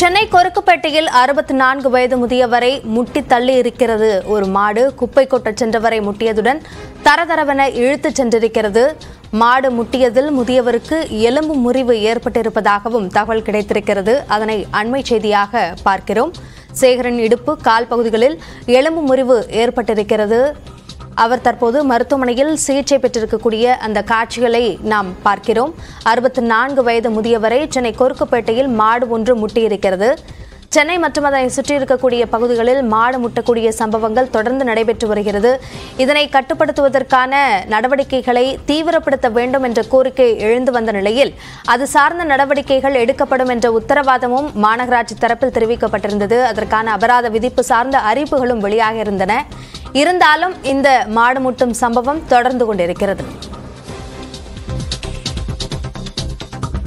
சென்னை கொருக்குப்பேட்டையில் அறுபத்தி நான்கு வயது முதியவரை முட்டி தள்ளி இருக்கிறது. ஒரு மாடு குப்பை கொட்டச் சென்றவரை முட்டியதுடன் தரதரவென இழுத்துச் சென்றிருக்கிறது. மாடு முட்டியதில் முதியவருக்கு எலும்பு முறிவு ஏற்பட்டிருப்பதாகவும் தகவல் கிடைத்திருக்கிறது. அதனை அண்மை செய்தியாக பார்க்கிறோம். சேகரன் இடுப்பு கால் பகுதிகளில் எலும்பு முறிவு ஏற்பட்டிருக்கிறது. அவர் தற்போது மருத்துவமனையில் சிகிச்சை பெற்றிருக்கக்கூடிய அந்த காட்சிகளை நாம் பார்க்கிறோம். அறுபத்தி நான்கு வயது முதியவரை சென்னை கொருக்குப்பேட்டையில் மாடு ஒன்று முட்டியிருக்கிறது. சென்னை மற்றும் அதனை சுற்றி இருக்கக்கூடிய பகுதிகளில் மாடு முட்டக்கூடிய சம்பவங்கள் தொடர்ந்து நடைபெற்று வருகிறது. இதனை கட்டுப்படுத்துவதற்கான நடவடிக்கைகளை தீவிரப்படுத்த வேண்டும் என்ற கோரிக்கை எழுந்து வந்த நிலையில் அது சார்ந்த நடவடிக்கைகள் எடுக்கப்படும் என்ற உத்தரவாதமும் மாநகராட்சி தரப்பில் தெரிவிக்கப்பட்டிருந்தது. அதற்கான அபராத விதிப்பு சார்ந்த அறிவிப்புகளும் வெளியாக இருந்தன. இருந்தாலும் இந்த மாடு முட்டும் சம்பவம் தொடர்ந்து கொண்டிருக்கிறது.